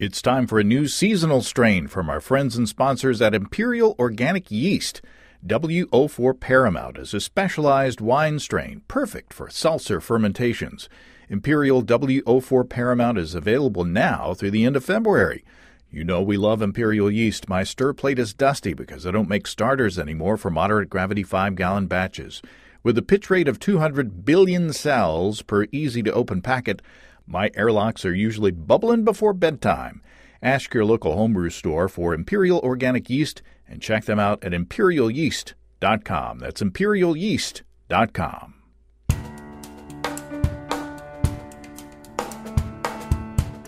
It's time for a new seasonal strain from our friends and sponsors at Imperial Organic Yeast. W04 Paramount is a specialized wine strain perfect for seltzer fermentations. Imperial W04 Paramount is available now through the end of February. You know we love Imperial yeast. My stir plate is dusty because I don't make starters anymore for moderate gravity 5 gallon batches. With a pitch rate of 200 billion cells per easy to open packet, my airlocks are usually bubbling before bedtime. Ask your local homebrew store for Imperial Organic Yeast and check them out at imperialyeast.com. That's imperialyeast.com.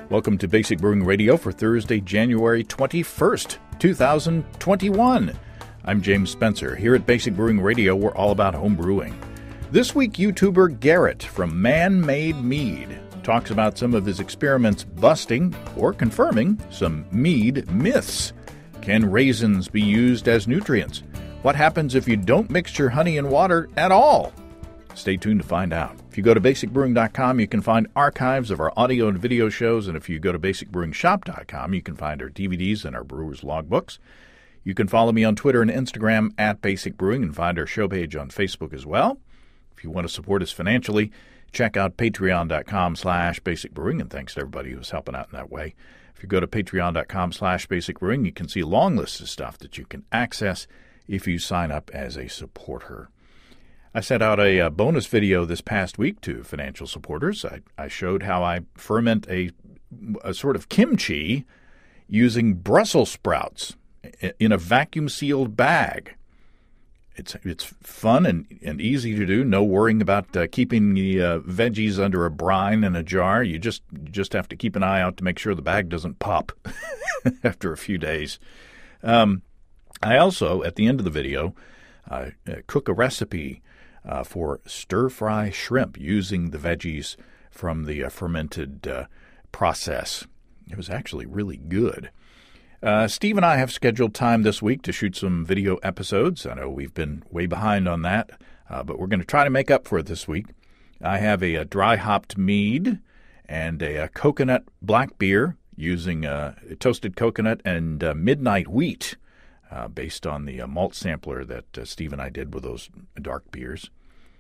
Welcome to Basic Brewing Radio for Thursday, January 21st, 2021. I'm James Spencer. Here at Basic Brewing Radio, we're all about home brewing. This week, YouTuber Garrett from Man Made Mead talks about some of his experiments busting or confirming some mead myths. Can raisins be used as nutrients? What happens if you don't mix your honey and water at all? Stay tuned to find out. If you go to basicbrewing.com, you can find archives of our audio and video shows, and if you go to basicbrewingshop.com, you can find our DVDs and our brewers logbooks. You can follow me on Twitter and Instagram at Basic Brewing and find our show page on Facebook as well. If you want to support us financially, check out patreon.com slash basic brewing, and thanks to everybody who's helping out in that way. If you go to patreon.com slash basic brewing, you can see a long list of stuff that you can access if you sign up as a supporter. I sent out a, a bonus video this past week to financial supporters. I, I showed how I ferment a, a sort of kimchi using Brussels sprouts in a vacuum sealed bag it's it's fun and, and easy to do. No worrying about uh, keeping the uh, veggies under a brine in a jar. You just you just have to keep an eye out to make sure the bag doesn't pop after a few days. Um, I also, at the end of the video, uh, cook a recipe uh, for stir fry shrimp using the veggies from the uh, fermented uh, process. It was actually really good. Uh, Steve and I have scheduled time this week to shoot some video episodes. I know we've been way behind on that, uh, but we're going to try to make up for it this week. I have a, a dry hopped mead and a, a, coconut black beer using uh, toasted coconut and uh, midnight wheat, uh, based on the malt sampler that Steve and I did with those dark beers.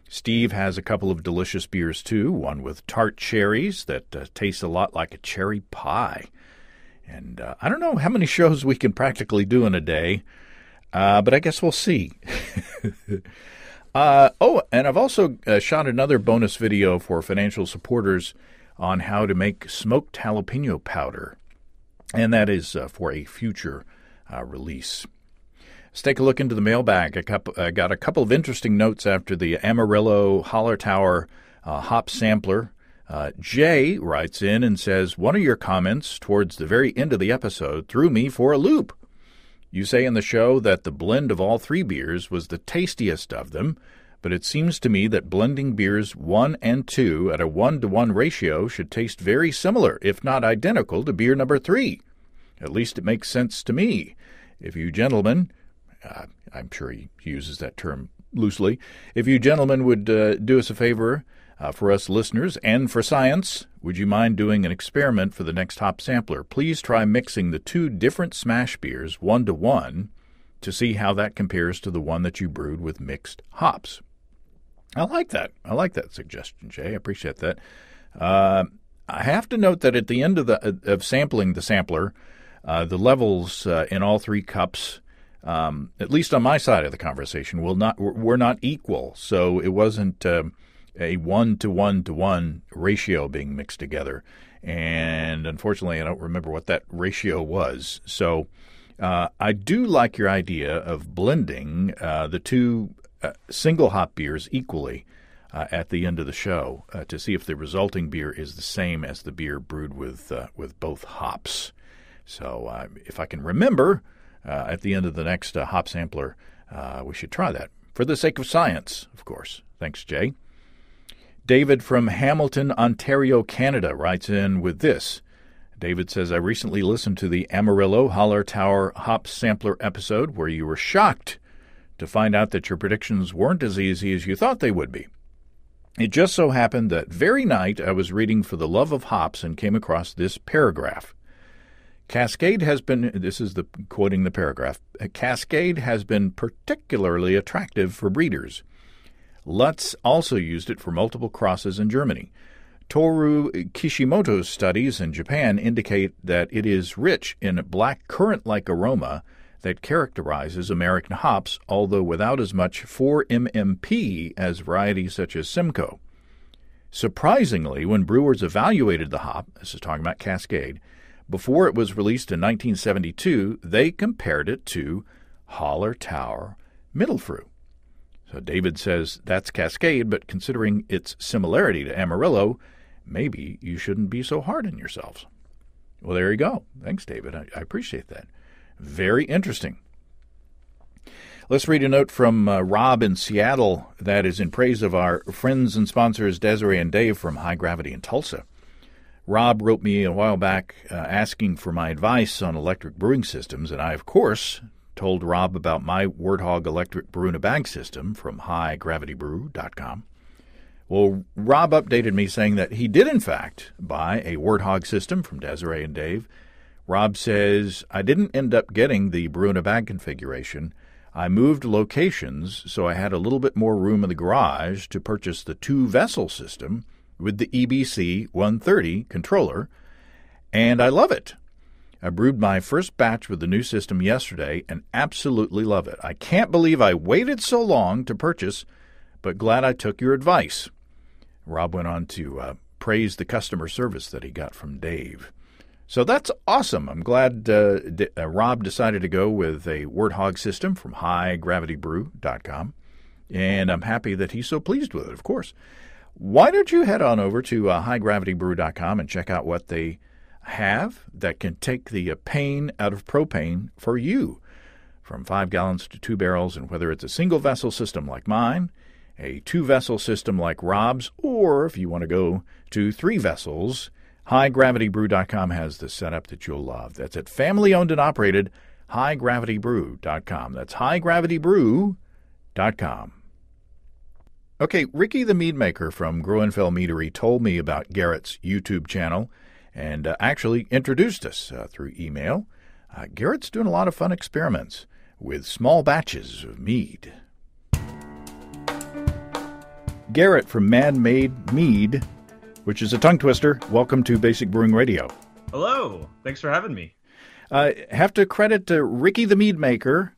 Steve has a couple of delicious beers too, one with tart cherries that tastes a lot like a cherry pie. And uh, I don't know how many shows we can practically do in a day, uh, but I guess we'll see. uh, oh, and I've also uh, shot another bonus video for financial supporters on how to make smoked jalapeno powder, and that is uh, for a future uh, release. Let's take a look into the mailbag. I got a couple of interesting notes after the Amarillo Hallertauer hop sampler uh, Jay writes in and says, One of your comments towards the very end of the episode threw me for a loop. You say in the show that the blend of all three beers was the tastiest of them, but it seems to me that blending beers 1 and 2 at a 1 to 1 ratio should taste very similar, if not identical, to beer number 3. At least it makes sense to me. If you gentlemen, uh, I'm sure he uses that term loosely, if you gentlemen would uh, do us a favor uh, for us listeners and for science, would you mind doing an experiment for the next hop sampler? Please try mixing the two different smash beers one to one to see how that compares to the one that you brewed with mixed hops. I like that. I like that suggestion, Jay. I appreciate that. Uh, I have to note that at the end of the of sampling the sampler, uh, the levels uh, in all three cups, um, at least on my side of the conversation, will not were not equal. So it wasn't. Um, a one to one to one ratio being mixed together. And unfortunately, I don't remember what that ratio was. So uh, I do like your idea of blending uh, the two uh, single hop beers equally. Uh, at the end of the show, uh, to see if the resulting beer is the same as the beer brewed with uh, with both hops. So, if I can remember, at the end of the next hop sampler, we should try that for the sake of science, of course. Thanks, Jay. David from Hamilton, Ontario, Canada writes in with this. David says, I recently listened to the Amarillo Hallertauer Hop Sampler episode where you were shocked to find out that your predictions weren't as easy as you thought they would be. It just so happened that very night I was reading For the Love of Hops and came across this paragraph. Cascade has been, this is the quoting the paragraph, Cascade has been particularly attractive for breeders. Lutz also used it for multiple crosses in Germany. Toru Kishimoto's studies in Japan indicate that it is rich in black currant like aroma that characterizes American hops, although without as much 4-MMP as varieties such as Simcoe. Surprisingly, when brewers evaluated the hop, this is talking about Cascade, before it was released in 1972, they compared it to Hallertauer Mittelfrüh. So David says that's Cascade, but considering its similarity to Amarillo, maybe you shouldn't be so hard on yourselves. Well, there you go. Thanks, David. I, I appreciate that. Very interesting. Let's read a note from uh, Rob in Seattle that is in praise of our friends and sponsors Desiree and Dave from High Gravity in Tulsa. Rob wrote me a while back uh, asking for my advice on electric brewing systems, and I, of course, told Rob about my Warthog electric brew in a bag system from highgravitybrew.com. Well, Rob updated me saying that he did, in fact, buy a Warthog system from Desiree and Dave. Rob says, I didn't end up getting the brew in a bag configuration. I moved locations, so I had a little bit more room in the garage to purchase the two vessel system with the EBC 130 controller, and I love it. I brewed my first batch with the new system yesterday and absolutely love it. I can't believe I waited so long to purchase, but glad I took your advice. Rob went on to uh, praise the customer service that he got from Dave. So that's awesome. I'm glad uh, D- uh, Rob decided to go with a Warthog system from highgravitybrew.com. And I'm happy that he's so pleased with it, of course. Why don't you head on over to uh, highgravitybrew.com and check out what they have that can take the uh, pain out of propane for you? From five gallons to two barrels, and whether it's a single vessel system like mine, a two vessel system like Rob's, or if you want to go to three vessels, highgravitybrew.com has the setup that you'll love. That's at family owned and operated highgravitybrew.com. That's highgravitybrew.com. Okay, Ricky the Mead Maker from Groennfell Meadery told me about Garrett's YouTube channel and uh, actually introduced us uh, through email. Uh, Garrett's doing a lot of fun experiments with small batches of mead. Garrett from Man Made Mead, which is a tongue twister. Welcome to Basic Brewing Radio. Hello. Thanks for having me. Uh, have to credit to Ricky the Mead Maker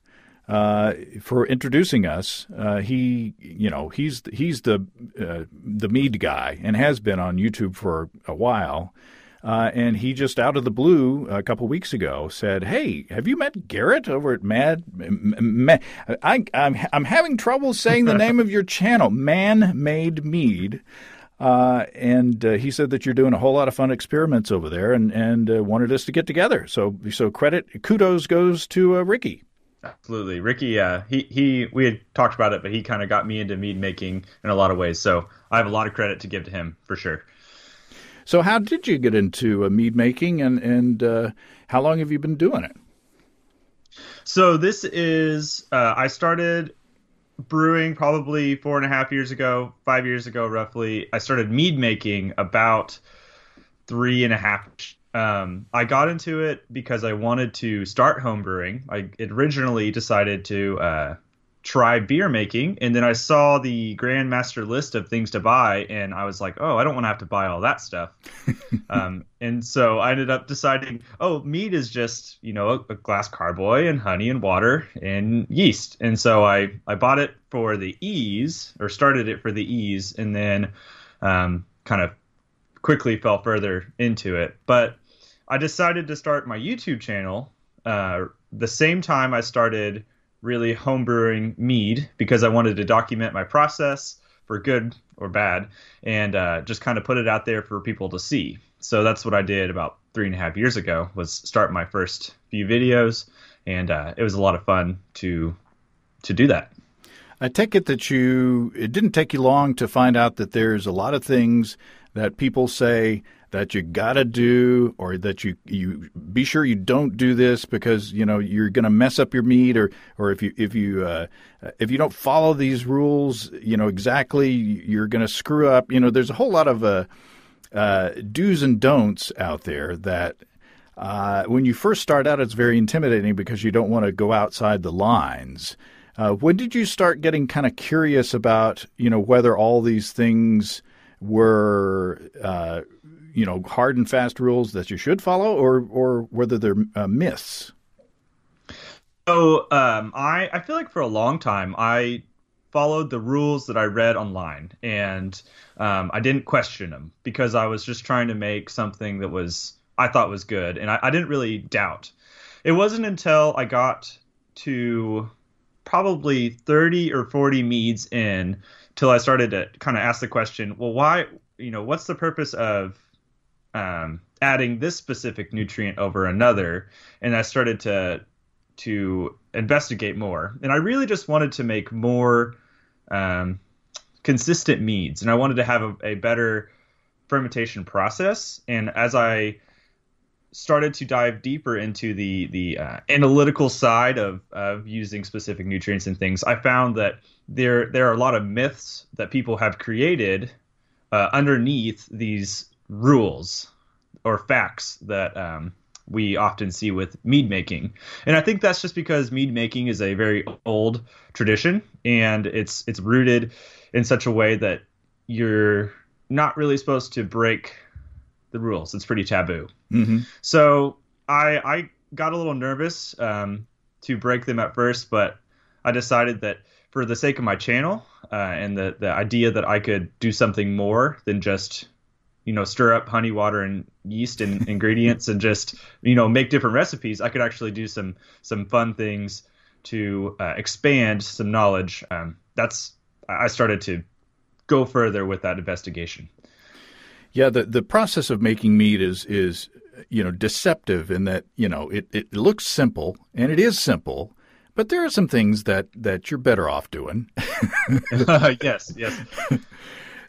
uh, for introducing us. Uh, he, you know, he's he's the uh, the mead guy and has been on YouTube for a while. Uh, and he just out of the blue a couple weeks ago said, "Hey, have you met Garrett over at Mad? Ma- I, I'm I'm having trouble saying the name of your channel, Man Made Mead." Uh, and uh, he said that you're doing a whole lot of fun experiments over there, and and uh, wanted us to get together. So so credit kudos goes to uh, Ricky. Absolutely, Ricky. Uh, he he we had talked about it, but he kind of got me into mead making in a lot of ways. So I have a lot of credit to give to him for sure. So, how did you get into uh, mead making, and and uh, how long have you been doing it? So this is uh, I started brewing probably four and a half years ago, five years ago roughly. I started mead making about three and a half. Um, I got into it because I wanted to start home brewing. I originally decided to uh, try beer making and then i saw the grandmaster list of things to buy and i was like oh i don't want to have to buy all that stuff. Um, and so i ended up deciding oh mead is just you know a, a, glass carboy and honey and water and yeast. And so i i bought it for the ease or started it for the ease and then um, kind of quickly fell further into it. But i decided to start my youtube channel uh, the same time i started really homebrewing mead because I wanted to document my process for good or bad and uh, just kind of put it out there for people to see. So that's what I did about three and a half years ago was start my first few videos, and uh, it was a lot of fun to to do that. I take it that you it didn't take you long to find out that there's a lot of things that people say that you got to do or that you you be sure you don't do this because you know you're going to mess up your mead or or if you if you uh, if you don't follow these rules you know exactly you're going to screw up you know there's a whole lot of uh, uh, do's and don'ts out there that uh, when you first start out, it's very intimidating because you don't want to go outside the lines. Uh, when did you start getting kind of curious about, you know, whether all these things were, uh, you know, hard and fast rules that you should follow, or or whether they're uh, myths? So um, I I feel like for a long time I followed the rules that I read online, and um, I didn't question them because I was just trying to make something that was I thought was good, and I, I didn't really doubt. It wasn't until I got to probably 30 or 40 meads in till I started to kind of ask the question, well, why, you know, what's the purpose of um, adding this specific nutrient over another? And I started to to investigate more, and I really just wanted to make more um, consistent meads, and I wanted to have a, a better fermentation process. And as I started to dive deeper into the the uh, analytical side of of using specific nutrients and things, I found that there there are a lot of myths that people have created uh, underneath these rules or facts that um, we often see with mead making. And I think that's just because mead making is a very old tradition and it's it's rooted in such a way that you're not really supposed to break the rules. It's pretty taboo. Mm-hmm. So I I got a little nervous um, to break them at first, but I decided that for the sake of my channel uh, and the the idea that I could do something more than just you know stir up honey water and yeast and ingredients and just you know make different recipes i could actually do some some fun things to uh, expand some knowledge um, that's i started to go further with that investigation yeah, the the process of making mead is is you know deceptive in that you know it, it looks simple and it is simple, but there are some things that that you're better off doing. uh, yes, yes.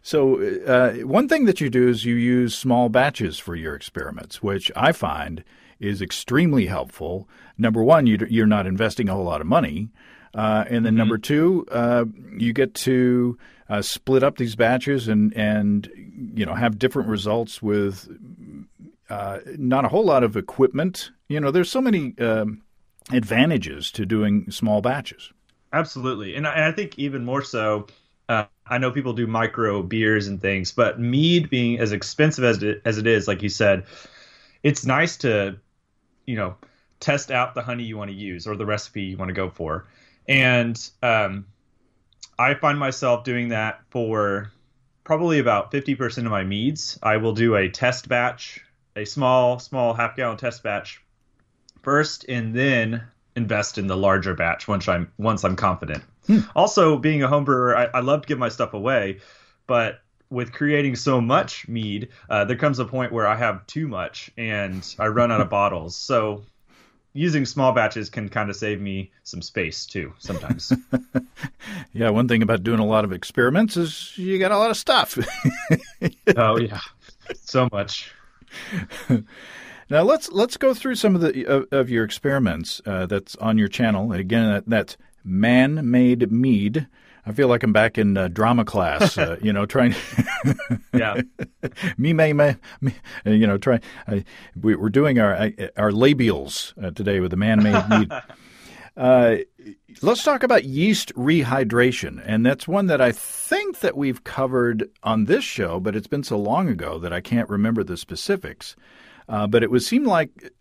So uh, one thing that you do is you use small batches for your experiments, which I find is extremely helpful. Number one, you, you're not investing a whole lot of money. Uh, and then mm-hmm. number two, uh, you get to uh, split up these batches and and you know have different results with uh, not a whole lot of equipment. You know, there's so many um, advantages to doing small batches. Absolutely, and I, and I think even more so. Uh, I know people do micro beers and things, but mead being as expensive as it, as it is, like you said, it's nice to, you know, test out the honey you want to use or the recipe you want to go for. And um, I find myself doing that for probably about 50% of my meads. I will do a test batch, a small, small half gallon test batch first, and then invest in the larger batch once I'm once I'm confident. Hmm. Also, being a home brewer, I, I love to give my stuff away, but with creating so much mead, uh, there comes a point where I have too much and I run out of bottles. So using small batches can kind of save me some space too sometimes. yeah, one thing about doing a lot of experiments is you got a lot of stuff. oh yeah, so much. Now let's let's go through some of the of, of your experiments uh, that's on your channel. And again, that, that's man-made mead. I feel like I'm back in uh, drama class, uh, you know, trying. yeah. me, me, me, me, you know, try. we, are doing our our labials uh, today with the man-made mead. Uh, let's talk about yeast rehydration, and that's one that I think that we've covered on this show, but it's been so long ago that I can't remember the specifics. Uh, but it would seem like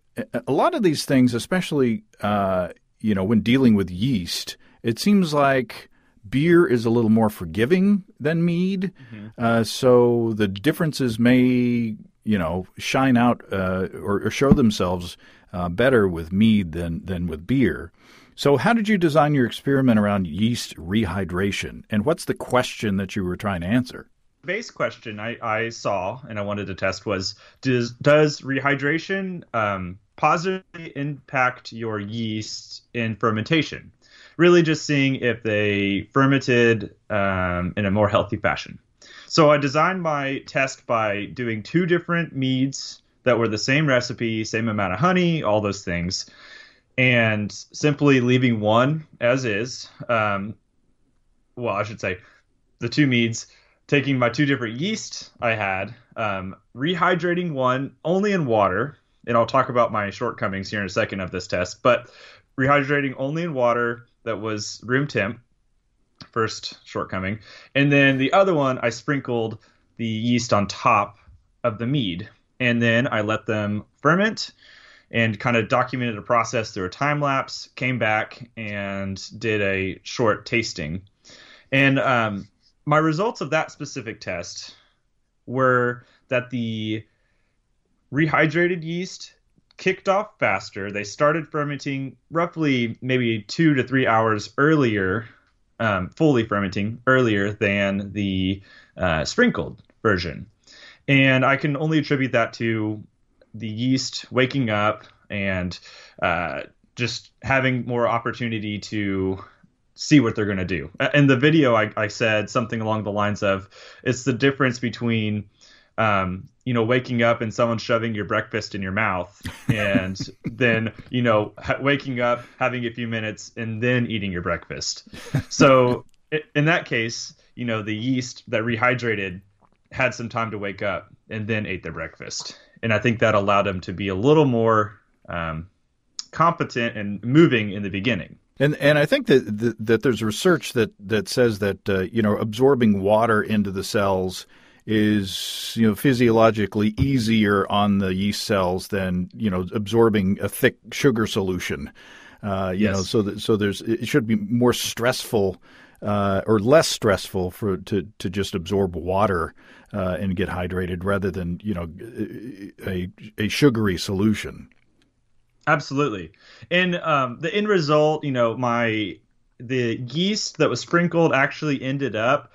a lot of these things, especially uh, you know when dealing with yeast, it seems like beer is a little more forgiving than mead. Mm-hmm. Uh, so the differences may, you know, shine out uh, or, or, show themselves uh, better with mead than, than with beer. So, how did you design your experiment around yeast rehydration? And what's the question that you were trying to answer? Base question I, I saw and I wanted to test was does does rehydration um, positively impact your yeast in fermentation? really just seeing if they fermented um, in a more healthy fashion. So I designed my test by doing two different meads that were the same recipe, same amount of honey, all those things, and simply leaving one as is. Um, well, I should say the two meads, taking my two different yeast I had, um, rehydrating one only in water, and I'll talk about my shortcomings here in a second of this test, but rehydrating only in water that was room temp, first shortcoming. And then the other one, I sprinkled the yeast on top of the mead. And then I let them ferment and kind of documented a process through a time lapse, came back and did a short tasting. And um, my results of that specific test were that the rehydrated yeast kicked off faster. They started fermenting roughly maybe two to three hours earlier, um, fully fermenting earlier than the uh, sprinkled version. And I can only attribute that to the yeast waking up and uh, just having more opportunity to see what they're going to do. In the video, I, I, said something along the lines of it's the difference between um, you know, waking up and someone shoving your breakfast in your mouth, and then you know, ha- waking up, having a few minutes, and then eating your breakfast. So in that case, you know, the yeast that rehydrated had some time to wake up and then ate their breakfast, and I think that allowed them to be a little more um, competent and moving in the beginning. And and I think that that, that there's research that that says that uh, you know absorbing water into the cells is you know physiologically easier on the yeast cells than you know absorbing a thick sugar solution. Uh, you yes. know, so that, so there's it should be more stressful uh, or less stressful for to to just absorb water uh, and get hydrated rather than you know a a sugary solution. Absolutely, and um, the end result, you know, my the yeast that was sprinkled actually ended up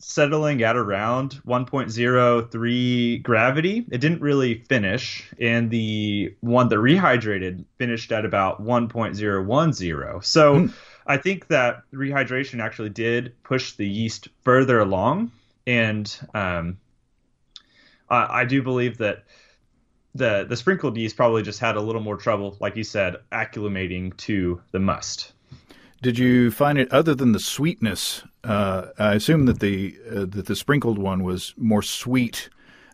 settling at around 1.03 gravity. It didn't really finish, and the one that rehydrated finished at about 1.010. So mm. I think that rehydration actually did push the yeast further along, and um, I, I do believe that the the sprinkled yeast probably just had a little more trouble, like you said, acclimating to the must. Did you find it other than the sweetness? Uh, I assume that the uh, that the sprinkled one was more sweet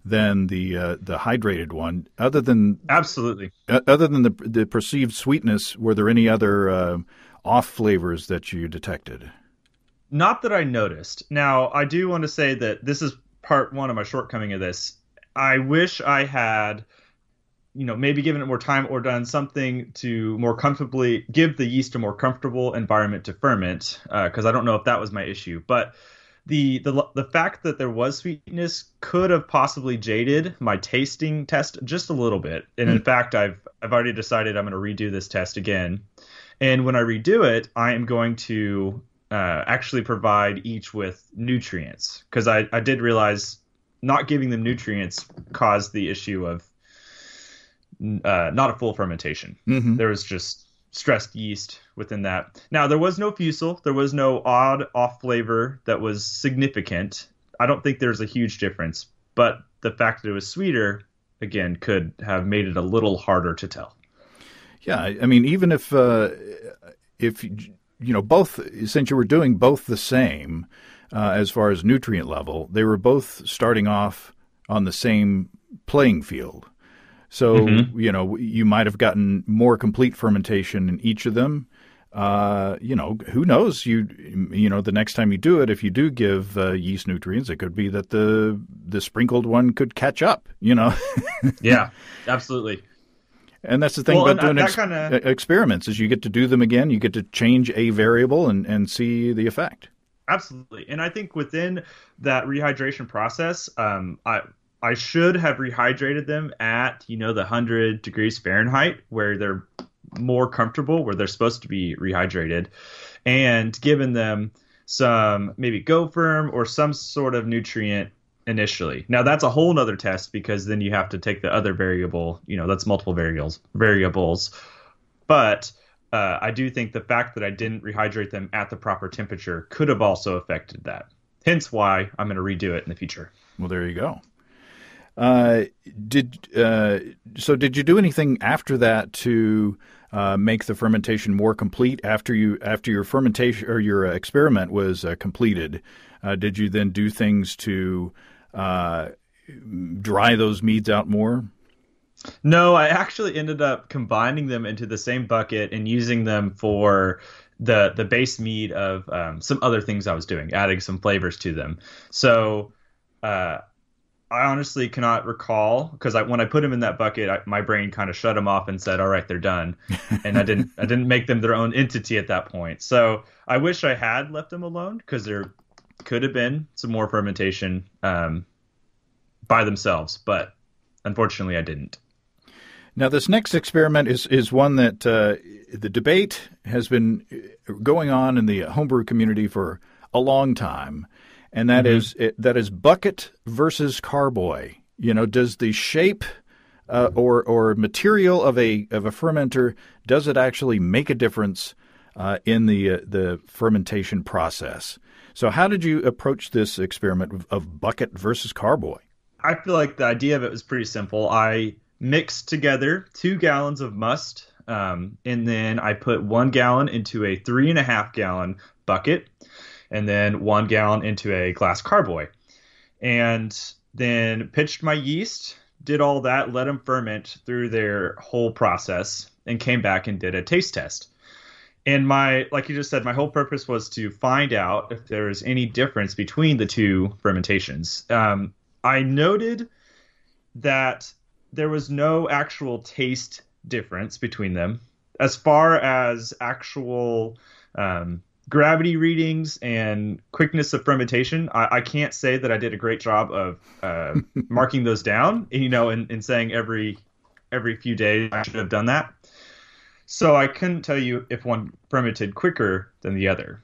than the uh, the hydrated one. Other than absolutely, uh, other than the the perceived sweetness, were there any other uh, off flavors that you detected? Not that I noticed. Now, I do want to say that this is part one of my shortcoming of this. I wish I had you know maybe given it more time or done something to more comfortably give the yeast a more comfortable environment to ferment because uh, I don't know if that was my issue. But the the the fact that there was sweetness could have possibly jaded my tasting test just a little bit. And in hmm. fact I've I've already decided I'm going to redo this test again. And when I redo it I am going to uh, actually provide each with nutrients. Because I, I did realize not giving them nutrients caused the issue of uh, not a full fermentation. Mm-hmm. There was just stressed yeast within that. Now there was no fusel, there was no odd off flavor that was significant. I don't think there's a huge difference, but the fact that it was sweeter again could have made it a little harder to tell. Yeah, I mean, even if uh, if you know both, since you were doing both the same uh, as far as nutrient level, they were both starting off on the same playing field. So mm-hmm. you know you might have gotten more complete fermentation in each of them. Uh, you know, who knows? You you know, the next time you do it, if you do give uh, yeast nutrients, it could be that the the sprinkled one could catch up. You know. yeah, absolutely. And that's the thing well, about doing ex- kinda... experiments is you get to do them again. You get to change a variable and, and see the effect. Absolutely, and I think within that rehydration process, um, I I should have rehydrated them at you know the hundred degrees Fahrenheit where they're more comfortable, where they're supposed to be rehydrated, and given them some maybe Go-Ferm or some sort of nutrient initially. Now that's a whole nother test because then you have to take the other variable, you know, that's multiple variables variables. But uh, I do think the fact that I didn't rehydrate them at the proper temperature could have also affected that. Hence why I'm going to redo it in the future. Well, there you go. Uh, did uh, so? Did you do anything after that to uh, make the fermentation more complete? After you after your fermentation or your experiment was uh, completed, uh, did you then do things to dry those meads out more? No, I actually ended up combining them into the same bucket and using them for the the base mead of um, some other things I was doing, adding some flavors to them. So uh, I honestly cannot recall because I, when I put them in that bucket, I, my brain kind of shut them off and said, "All right, they're done," and I didn't I didn't make them their own entity at that point. So I wish I had left them alone because there could have been some more fermentation um, by themselves, but unfortunately, I didn't. Now, this next experiment is is one that uh, the debate has been going on in the homebrew community for a long time, and that mm-hmm. is it, that is bucket versus carboy. You know, does the shape uh, or or material of a of a fermenter does it actually make a difference uh, in the uh, the fermentation process? So, how did you approach this experiment of, of bucket versus carboy? I feel like the idea of it was pretty simple. I mixed together two gallons of must, um, and then I put one gallon into a three and a half gallon bucket, and then one gallon into a glass carboy, and then pitched my yeast, did all that, let them ferment through their whole process, and came back and did a taste test. And my, like you just said, my whole purpose was to find out if there is any difference between the two fermentations. Um, I noted that there was no actual taste difference between them. As far as actual um, gravity readings and quickness of fermentation, I, I, can't say that I did a great job of uh, marking those down. You know, and, and saying every every few days I should have done that. So I couldn't tell you if one fermented quicker than the other.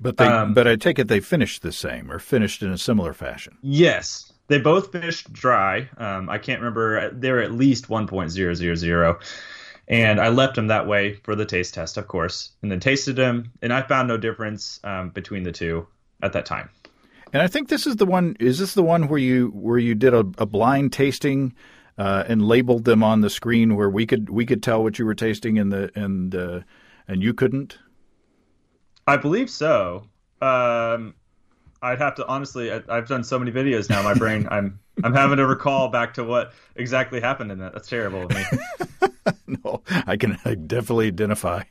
But they, um, but I take it they finished the same or finished in a similar fashion. Yes, they both finished dry. Um, I can't remember. They were at least 1.000. And I left them that way for the taste test, of course, and then tasted them. And I found no difference um, between the two at that time. And I think this is the one. Is this the one where you where you did a, a blind tasting uh, and labeled them on the screen where we could we could tell what you were tasting and the and uh, and you couldn't? I believe so. Um, I'd have to honestly. I, have done so many videos now. My brain. I'm. I'm having to recall back to what exactly happened in that. That's terrible of me. no, I can I definitely identify.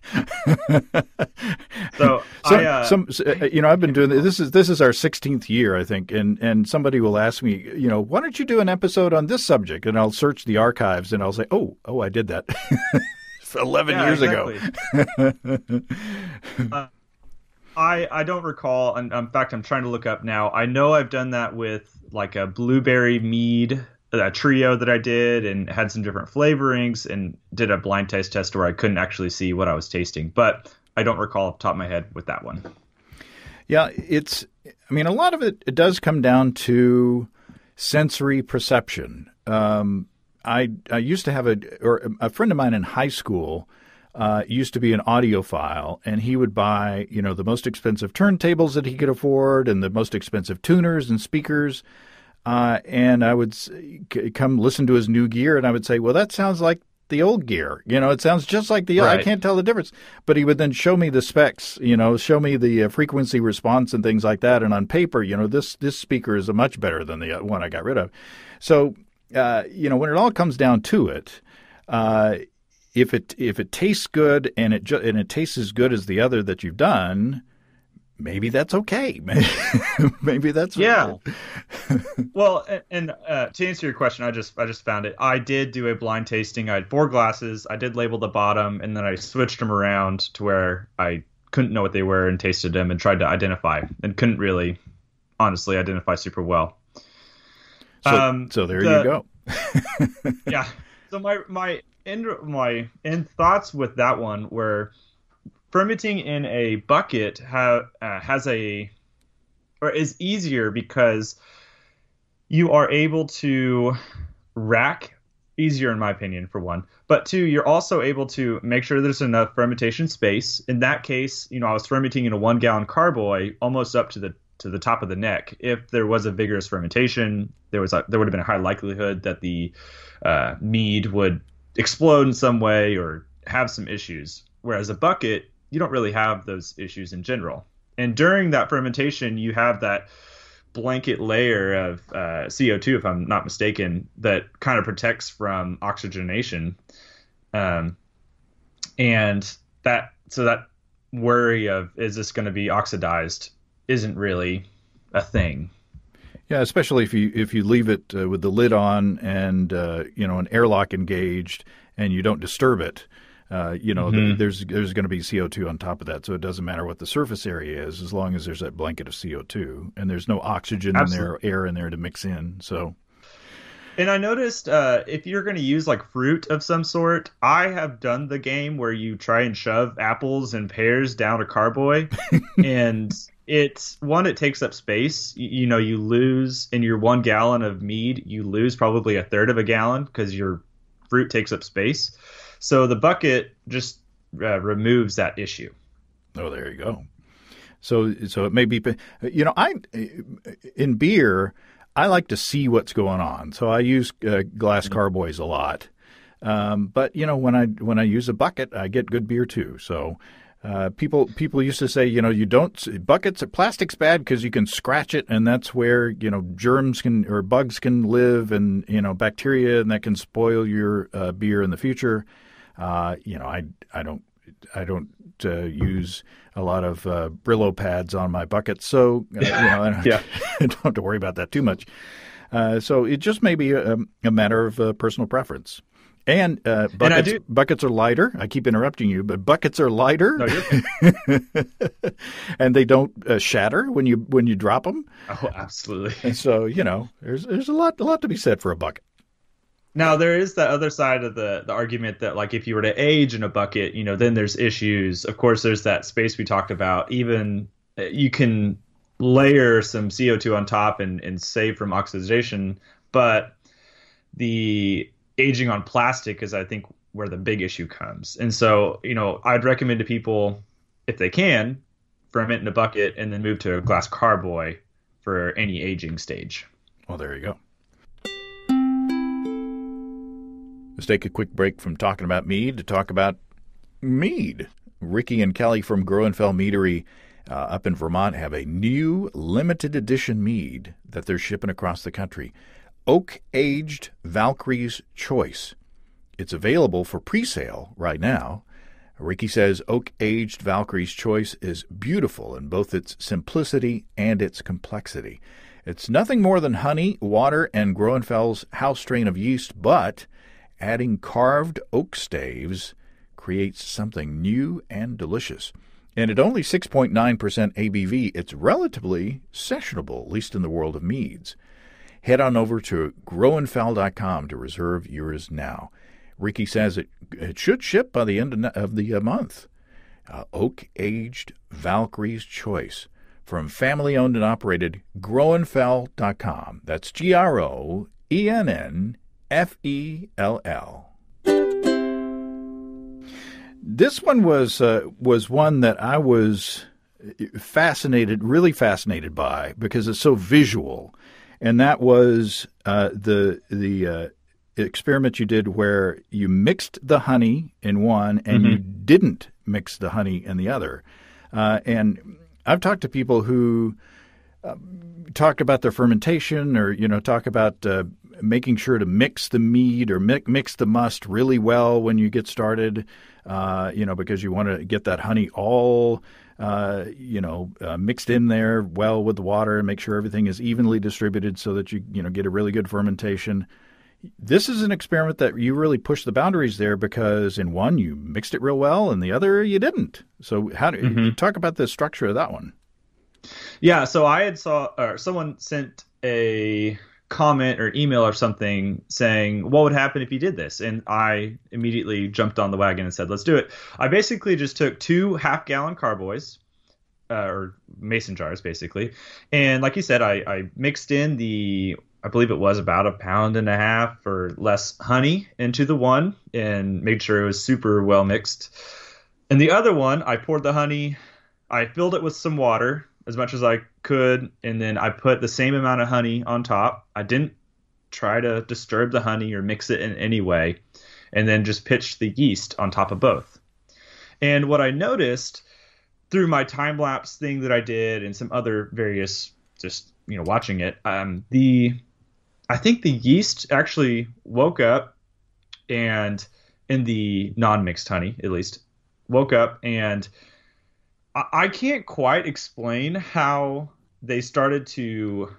so, I, uh, some, uh, you know, I've been doing this. Is this is our 16th year, I think, and and somebody will ask me, you know, why don't you do an episode on this subject? And I'll search the archives and I'll say, oh, oh, I did that. 11 yeah, years exactly. ago. uh, I I don't recall. And in fact, I'm trying to look up now. I know I've done that with like a blueberry mead, a trio that I did, and had some different flavorings, and did a blind taste test where I couldn't actually see what I was tasting. But I don't recall off the top of my head with that one. Yeah, it's. I mean, a lot of it it does come down to sensory perception. Um, I I used to have a or a friend of mine in high school uh, used to be an audiophile, and he would buy, you know, the most expensive turntables that he could afford and the most expensive tuners and speakers. Uh, and I would come listen to his new gear, and I would say, "Well, that sounds like the old gear. You know, it sounds just like the. Right. I can't tell the difference." But he would then show me the specs. You know, show me the uh, frequency response and things like that. And on paper, you know, this this speaker is a much better than the uh, one I got rid of. So, uh, you know, when it all comes down to it, uh, if it if it tastes good and it ju- and it tastes as good as the other that you've done, maybe that's okay. maybe that's yeah. well, and, and uh, to answer your question, I just I just found it. I did do a blind tasting. I had four glasses. I did label the bottom, and then I switched them around to where I couldn't know what they were and tasted them and tried to identify and couldn't really, honestly, identify super well. So, um, so there the, you go. yeah. So my my end my end thoughts with that one were fermenting in a bucket ha, uh, has a or is easier because you are able to rack easier in my opinion for one but two you're also able to make sure there's enough fermentation space in that case you know i was fermenting in a one gallon carboy almost up to the to the top of the neck if there was a vigorous fermentation there was a, there would have been a high likelihood that the uh, mead would explode in some way or have some issues. Whereas a bucket, you don't really have those issues in general. And during that fermentation, you have that blanket layer of uh, CO2, if I'm not mistaken, that kind of protects from oxygenation. Um, and that so that worry of is this going to be oxidized isn't really a thing. Yeah, especially if you if you leave it uh, with the lid on and uh, you know an airlock engaged and you don't disturb it. Uh, you know, mm-hmm. there's there's going to be CO2 on top of that, so it doesn't matter what the surface area is, as long as there's that blanket of CO2 and there's no oxygen Absolutely. in there, air in there to mix in. So, and I noticed uh, if you're going to use like fruit of some sort, I have done the game where you try and shove apples and pears down a carboy, and it's one it takes up space. You, you, know, you lose in your one gallon of mead, you lose probably a third of a gallon because your fruit takes up space. So the bucket just uh, removes that issue. Oh, there you go. So so it may be you know I in beer I like to see what's going on. So I use uh, glass mm-hmm. carboys a lot. Um, but you know when I when I use a bucket I get good beer too. So uh, people people used to say, you know, you don't buckets. Plastic's bad because you can scratch it, and that's where you know germs can or bugs can live, and you know bacteria, and that can spoil your uh, beer in the future. Uh, you know, I I don't I don't uh, use a lot of uh, Brillo pads on my bucket, so uh, you know I don't, yeah. I don't have to worry about that too much. Uh, so it just may be a, a matter of uh, personal preference. And, uh, buckets, and buckets are lighter. I keep interrupting you, but buckets are lighter, no, and they don't uh, shatter when you when you drop them. Oh, absolutely. And so you know, there's there's a lot a lot to be said for a bucket. Now there is the other side of the the argument that like if you were to age in a bucket, you know, then there's issues. Of course, there's that space we talked about. Even uh, you can layer some CO2 on top and and save from oxidation, but the aging on plastic is I think where the big issue comes. And so, you know, I'd recommend to people if they can ferment in a bucket and then move to a glass carboy for any aging stage. Well, there you go. Let's take a quick break from talking about mead to talk about mead. Ricky and Kelly from Groennfell Meadery uh, up in Vermont have a new limited edition mead that they're shipping across the country. Oak aged Valkyrie's Choice. It's available for pre sale right now. Ricky says Oak aged Valkyrie's Choice is beautiful in both its simplicity and its complexity. It's nothing more than honey, water, and Groennfell's house strain of yeast, but adding carved oak staves creates something new and delicious. And at only 6.9% ABV, it's relatively sessionable, at least in the world of meads. Head on over to groennfell.com to reserve yours now. Ricky says it, it should ship by the end of the uh, month. Uh, oak aged Valkyrie's Choice from family owned and operated groennfell.com. That's G R O E N N F E L L. This one was uh, was one that I was fascinated, really fascinated by because it's so visual, and that was uh, the the uh, experiment you did where you mixed the honey in one and mm-hmm. you didn't mix the honey in the other. Uh, and I've talked to people who uh, talk about their fermentation or you know talk about uh, making sure to mix the mead or mix the must really well when you get started, uh, you know, because you want to get that honey all, uh, you know, uh, mixed in there well with the water and make sure everything is evenly distributed so that you, you know, get a really good fermentation. This is an experiment that you really push the boundaries there because in one you mixed it real well and the other you didn't. So how do mm-hmm. you talk about the structure of that one? Yeah, so I had saw or someone sent a comment or email or something saying what would happen if you did this? And i immediately jumped on the wagon and said let's do it. I basically just took two half gallon carboys uh, or mason jars basically. And like you said I, I mixed in the i believe it was about a pound and a half or less honey into the one and made sure it was super well mixed. And the other one i poured the honey i filled it with some water as much as I could, and then I put the same amount of honey on top. I didn't try to disturb the honey or mix it in any way, and then just pitched the yeast on top of both. And what I noticed through my time lapse thing that I did and some other various just you know watching it. Um, the I think the yeast actually woke up and in the non-mixed honey at least woke up and I, can't quite explain how they started to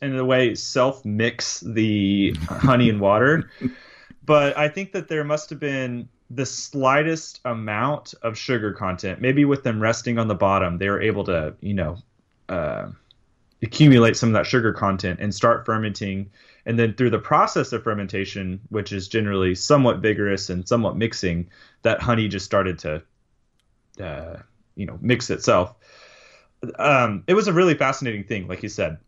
in a way self mix the honey and water but i think that there must have been the slightest amount of sugar content. Maybe with them resting on the bottom they were able to you know uh, accumulate some of that sugar content and start fermenting. And then through the process of fermentation which is generally somewhat vigorous and somewhat mixing that honey just started to uh, you know mix itself. Um, it was a really fascinating thing like you said.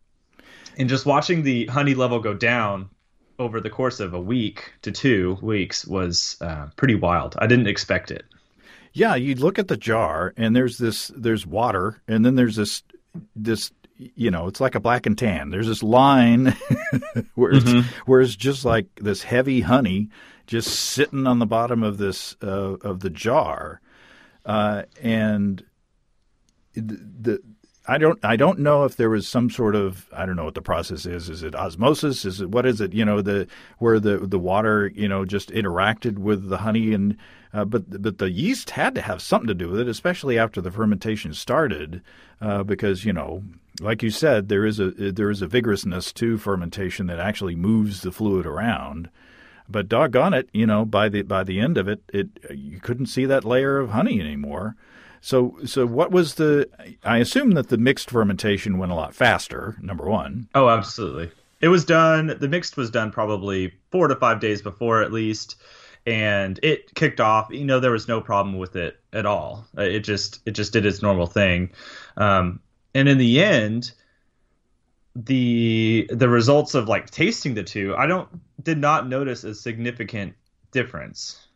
And just watching the honey level go down over the course of a week to two weeks was uh, pretty wild. I didn't expect it. Yeah you look at the jar and there's this there's water and then there's this this you know, it's like a black and tan. There's this line where it's, mm-hmm. where it's just like this heavy honey just sitting on the bottom of this uh, of the jar, uh, and the, the I don't I don't know if there was some sort of I don't know what the process is. Is it osmosis? Is it what is it? You know the where the the water you know just interacted with the honey and uh, but but the yeast had to have something to do with it, especially after the fermentation started, uh, because you know like you said, there is a there is a vigorousness to fermentation that actually moves the fluid around. But doggone it, you know, by the by the end of it, it you couldn't see that layer of honey anymore. So so what was the? I assume that the mixed fermentation went a lot faster. Number one. Oh, absolutely. It was done. The mixed was done probably four to five days before, at least and it kicked off you know there was no problem with it at all it just it just did its normal thing um, and in the end the the results of like tasting the two i don't did not notice a significant difference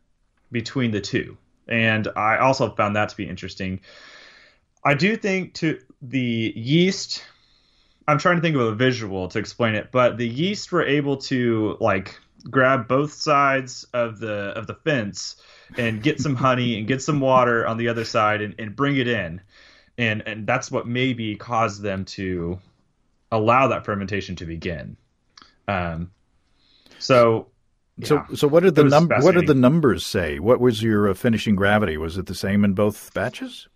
between the two. And i also found that to be interesting. I do think to the yeast i'm trying to think of a visual to explain it but the yeast were able to like grab both sides of the of the fence and get some honey and get some water on the other side and, and bring it in. And and that's what maybe caused them to allow that fermentation to begin. Um, so. Yeah, so, so what did the num- What did the numbers say? What was your uh, finishing gravity? Was it the same in both batches?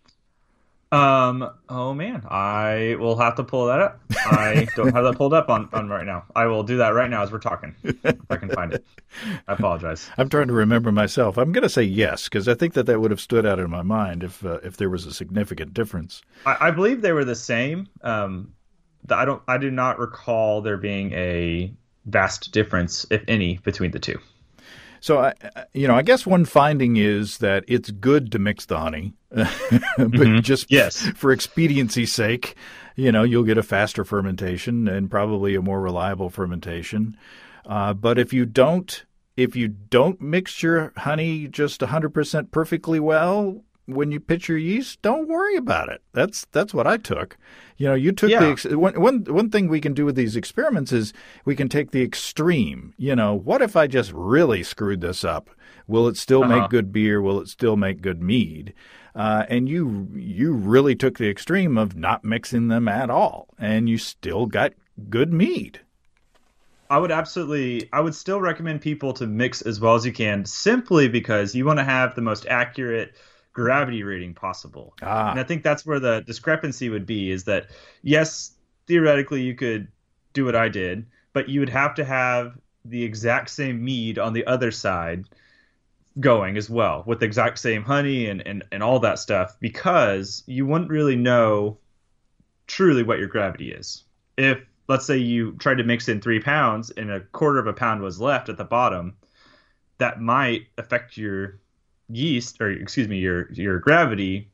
Um. Oh man, I will have to pull that up. I don't have that pulled up on, on right now. I will do that right now as we're talking, if I can find it. I apologize. I'm trying to remember myself. I'm going to say yes because I think that that would have stood out in my mind if uh, if there was a significant difference. I, I believe they were the same. Um, I don't. I do not recall there being a vast difference, if any, between the two. So, I, you know, I guess one finding is that it's good to mix the honey, but mm-hmm. just yes. for expediency's sake, you know, you'll get a faster fermentation and probably a more reliable fermentation. Uh, but if you don't, if you don't mix your honey just 100% perfectly well, when you pitch your yeast, don't worry about it. That's that's what I took. You know, you took yeah. the one, one one thing we can do with these experiments is we can take the extreme. You know, what if I just really screwed this up? Will it still uh-huh. make good beer? Will it still make good mead? Uh, and you you really took the extreme of not mixing them at all, and you still got good mead. I would absolutely, I would still recommend people to mix as well as you can, simply because you want to have the most accurate gravity reading possible. Ah. And I think that's where the discrepancy would be is that yes, theoretically you could do what I did, but you would have to have the exact same mead on the other side going as well with the exact same honey and, and, and all that stuff because you wouldn't really know truly what your gravity is. If let's say you tried to mix in three pounds and a quarter of a pound was left at the bottom, that might affect your yeast or excuse me your your gravity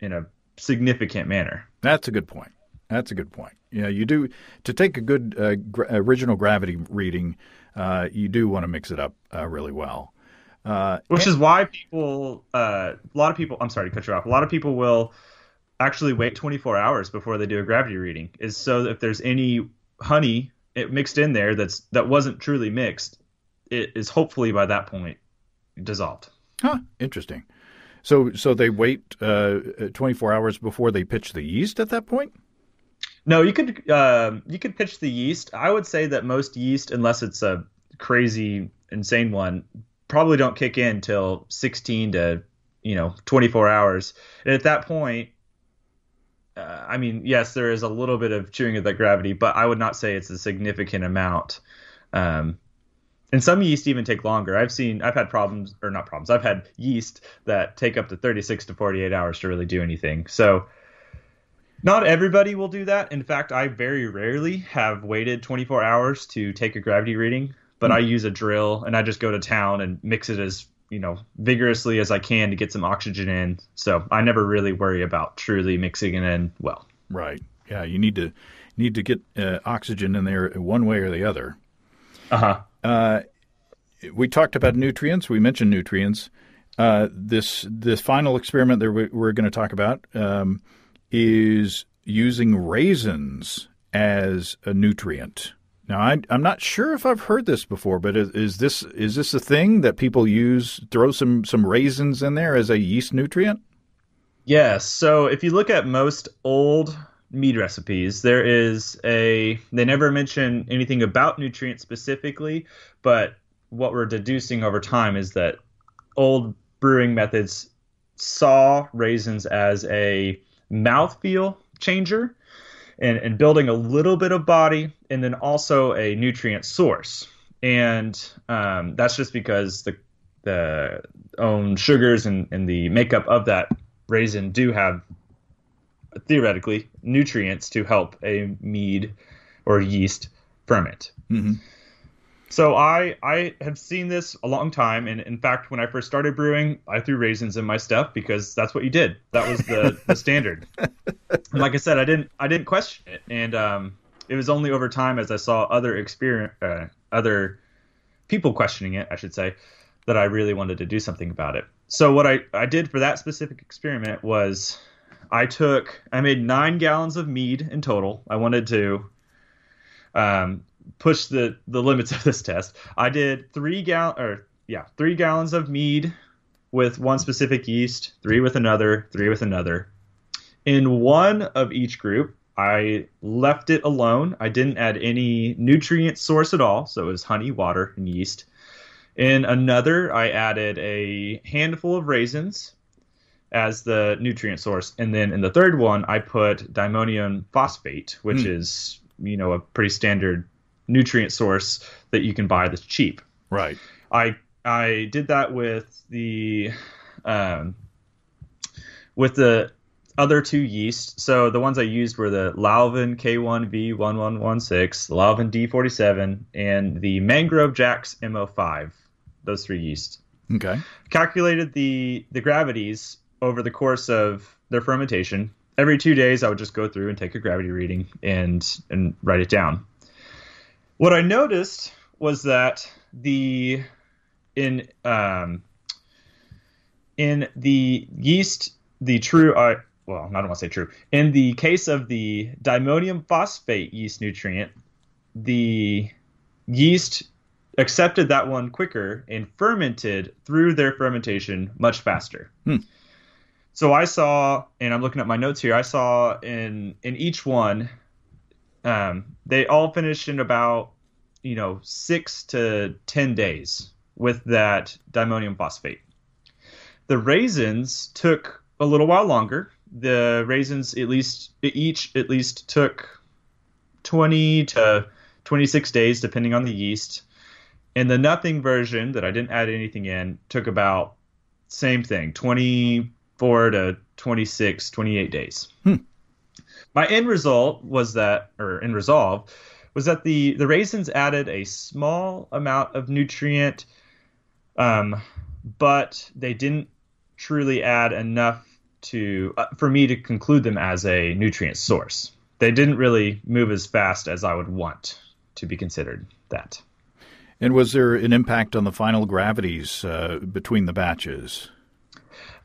in a significant manner. That's a good point. That's a good point. Yeah, you do to take a good uh, gra- original gravity reading. Uh, you do want to mix it up uh, really well. Uh, Which and, is why people, uh, a lot of people. I'm sorry to cut you off. A lot of people will actually wait 24 hours before they do a gravity reading. Is so if there's any honey it mixed in there that's that wasn't truly mixed, it is hopefully by that point dissolved. Huh. Interesting. So, so they wait uh, 24 hours before they pitch the yeast at that point. No, you could uh, you could pitch the yeast. I would say that most yeast, unless it's a crazy insane one, probably don't kick in till 16 to you know 24 hours. And at that point, uh, I mean, yes, there is a little bit of chewing of the gravity, but I would not say it's a significant amount. Um, and some yeast even take longer. I've seen, I've had problems, or not problems. I've had yeast that take up to 36 to 48 hours to really do anything. So, not everybody will do that. In fact, I very rarely have waited 24 hours to take a gravity reading, but mm-hmm. I use a drill and I just go to town and mix it as you know vigorously as I can to get some oxygen in. So I never really worry about truly mixing it in well. Right. Yeah. You need to need to get uh, oxygen in there one way or the other. Uh-huh. Uh We talked about nutrients. We mentioned nutrients. Uh, this this final experiment that we're going to talk about um, is using raisins as a nutrient. Now, I, am not sure if I've heard this before, but is, is, this is this a thing that people use? Throw some some raisins in there as a yeast nutrient? Yes. So if you look at most old mead recipes, there is a they never mention anything about nutrients specifically, but what we're deducing over time is that old brewing methods saw raisins as a mouthfeel changer and, and building a little bit of body and then also a nutrient source. And um, that's just because the the own sugars and, and the makeup of that raisin do have theoretically nutrients to help a mead or yeast ferment. Mm-hmm. So I I have seen this a long time, and in fact, when I first started brewing, I threw raisins in my stuff because that's what you did. That was the, the standard. And like I said, I didn't I didn't question it, and um, it was only over time as I saw other experience uh, other people questioning it, I should say, that I really wanted to do something about it. So what I I did for that specific experiment was I took I made nine gallons of mead in total. I wanted to um, push the the limits of this test. I did three gal or yeah three gallons of mead with one specific yeast, three with another, three with another. In one of each group, I left it alone. I didn't add any nutrient source at all, so it was honey, water, and yeast. In another, I added a handful of raisins as the nutrient source, and then in the third one, I put diammonium phosphate, which mm. is you know a pretty standard nutrient source that you can buy that's cheap. Right. I I did that with the um, with the other two yeasts. So the ones I used were the Lalvin K1V1116, the Lalvin D47, and the Mangrove Jacks MO5. Those three yeasts. Okay. Calculated the the gravities over the course of their fermentation. Every two days, I would just go through and take a gravity reading and and write it down. What I noticed was that the in um, in the yeast, the true uh, well, I don't want to say true. In the case of the diammonium phosphate yeast nutrient, the yeast accepted that one quicker and fermented through their fermentation much faster. Hmm. So I saw, and I'm looking at my notes here. I saw in in each one um, they all finished in about you know six to ten days with that diammonium phosphate. The raisins took a little while longer. The raisins at least each at least took twenty to twenty six days depending on the yeast. And the nothing version that I didn't add anything in took about same thing 24 to 26 28 days hmm my end result was that, or end resolve, was that the the raisins added a small amount of nutrient, um, but they didn't truly add enough to uh, for me to conclude them as a nutrient source. They didn't really move as fast as I would want to be considered that. And was there an impact on the final gravities uh, between the batches?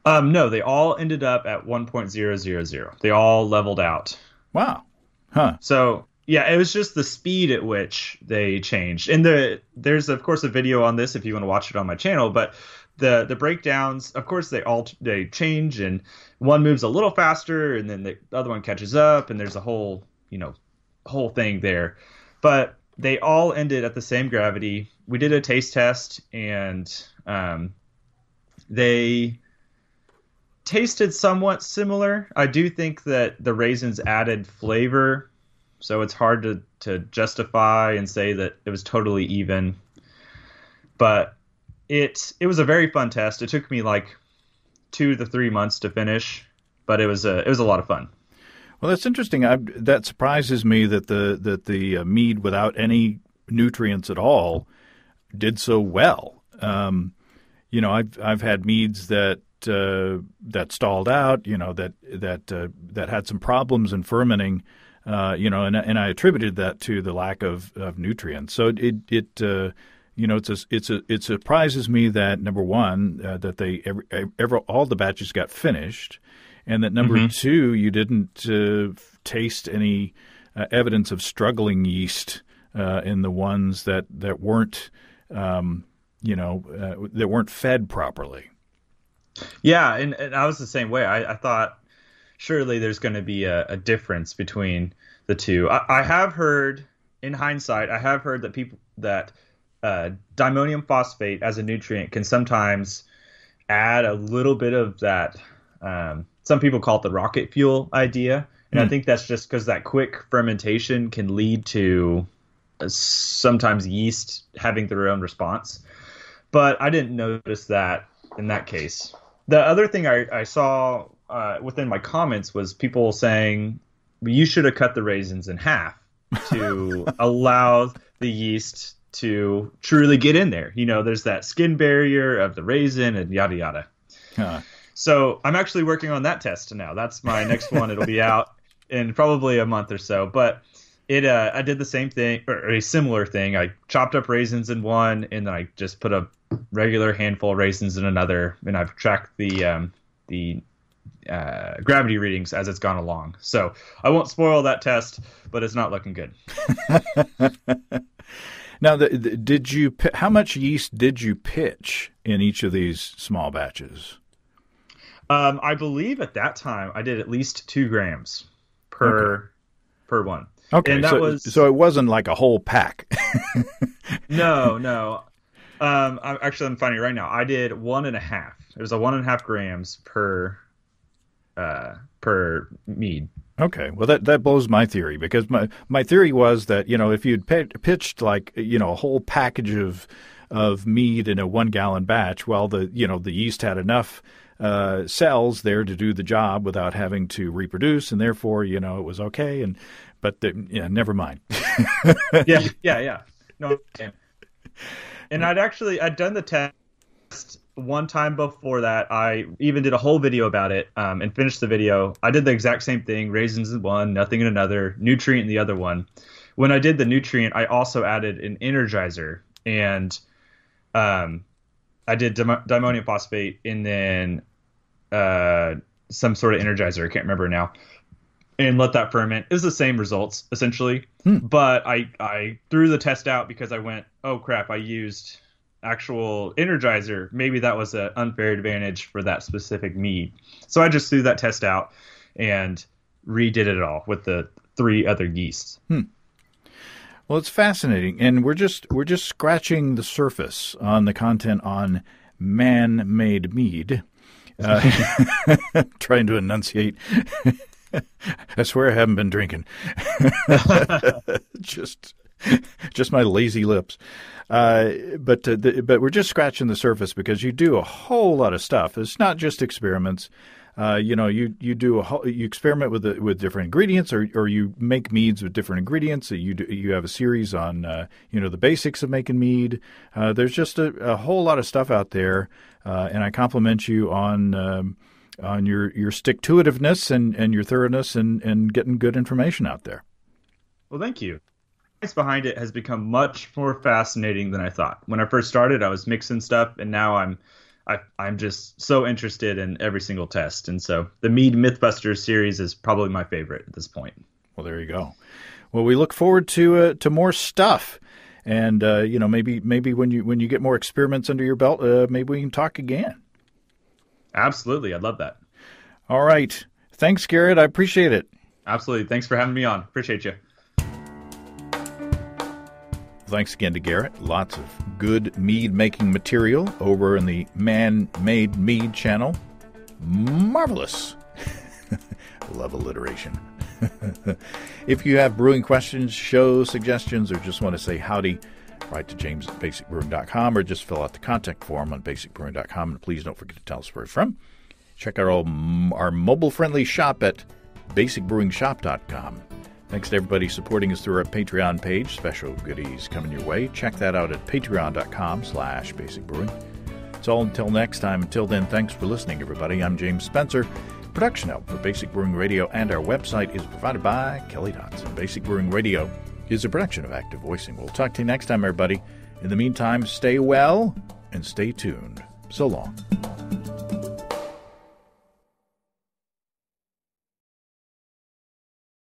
Um, no, they all ended up at 1.000. They all leveled out. Wow. Huh. So yeah, it was just the speed at which they changed. And the there's of course a video on this if you want to watch it on my channel, but the the breakdowns, of course, they all they change, and one moves a little faster, and then the other one catches up, and there's a whole you know whole thing there, but they all ended at the same gravity. We did a taste test, and um, they tasted somewhat similar. I do think that the raisins added flavor, so it's hard to, to justify and say that it was totally even. But it it was a very fun test. It took me like two to three months to finish, but it was a it was a lot of fun. Well, that's interesting. I, that surprises me that the that the uh, mead without any nutrients at all did so well. Um, you know, I've I've had meads that uh, that stalled out. You know, that that uh, that had some problems in fermenting. Uh, you know, and and I attributed that to the lack of, of nutrients. So it it uh, you know it's a, it's a, it surprises me that number one uh, that they every, every, all the batches got finished, and that number mm-hmm. two you didn't uh, taste any evidence of struggling yeast in the ones that that weren't um, you know, uh, that weren't fed properly. Yeah, and, and I was the same way. I, I thought surely there's going to be a, a, difference between the two. I, I, have heard, in hindsight, I have heard that people that uh, diammonium phosphate as a nutrient can sometimes add a little bit of that. Um, some people call it the rocket fuel idea, and mm. I hmm. think that's just because that quick fermentation can lead to uh, sometimes yeast having their own response but I didn't notice that in that case. The other thing I, I saw uh, within my comments was people saying you should have cut the raisins in half to allow the yeast to truly get in there. You know, there's that skin barrier of the raisin and yada yada. Huh. So I'm actually working on that test now. That's my next one. It'll be out in probably a month or so. But it uh, I did the same thing or a similar thing. I chopped up raisins in one, and then I just put a regular handful of raisins in another, and I've tracked the um, the uh, gravity readings as it's gone along. So I won't spoil that test, but it's not looking good. now, the, the, did you how much yeast did you pitch in each of these small batches? Um, I believe at that time I did at least two grams per okay. per one. Okay, and that so, was so it wasn't like a whole pack. no, no. Um, I'm, actually, I'm finding it right now. I did one and a half. It was a one and a half grams per uh, per mead. Okay, well that that blows my theory because my my theory was that you know if you'd p- pitched like you know a whole package of of mead in a one gallon batch, well the you know the yeast had enough uh, cells there to do the job without having to reproduce, and therefore you know it was okay. And but the, yeah, never mind. yeah, yeah, yeah. No, and I'd actually I'd done the test one time before that. I even did a whole video about it um, and finished the video. I did the exact same thing: raisins in one, nothing in another, nutrient in the other one. When I did the nutrient, I also added an energizer and um, I did dim- diammonium phosphate and then uh, some sort of energizer. I can't remember now and let that ferment is the same results essentially. Hmm. But I I threw the test out because I went, oh crap, I used actual energizer. Maybe that was an unfair advantage for that specific mead. So I just threw that test out and redid it all with the three other yeasts. Hmm. Well, it's fascinating, and we're just we're just scratching the surface on the content on man-made mead. Uh, trying to enunciate I swear I haven't been drinking. just, just my lazy lips. Uh, but uh, the, but we're just scratching the surface because you do a whole lot of stuff. It's not just experiments. Uh, you know, you you do a whole, you experiment with the, with different ingredients, or or you make meads with different ingredients. You do, you have a series on uh, you know the basics of making mead. Uh, there's just a, a, whole lot of stuff out there, uh, and I compliment you on. Um, on your, your stick to itiveness and, and your thoroughness and, and getting good information out there. Well, thank you. The science behind it has become much more fascinating than I thought. When I first started, I was mixing stuff, and now I'm I, I'm just so interested in every single test. And so the Mead Mythbusters series is probably my favorite at this point. Well, there you go. Well, we look forward to uh, to more stuff, and uh, you know maybe maybe when you when you get more experiments under your belt, uh, maybe we can talk again. Absolutely. I'd love that. All right. Thanks, Garrett. I appreciate it. Absolutely. Thanks for having me on. Appreciate you. Thanks again to Garrett. Lots of good mead making material over in the Man Made Mead channel. Marvelous. Love alliteration. if you have brewing questions, show suggestions, or just want to say howdy, write to james at basicbrewing.com or just fill out the contact form on basicbrewing.com. And please don't forget to tell us where you're from. Check out our, our mobile friendly shop at basicbrewingshop.com. Thanks to everybody supporting us through our Patreon page. Special goodies coming your way. Check that out at patreon.com slash basicbrewing. It's all until next time. Until then, thanks for listening, everybody. I'm James Spencer. Production help for Basic Brewing Radio and our website is provided by Kelly Dotson. Basic Brewing Radio is a production of Active Voicing. We'll talk to you next time, everybody. In the meantime, stay well and stay tuned. So long.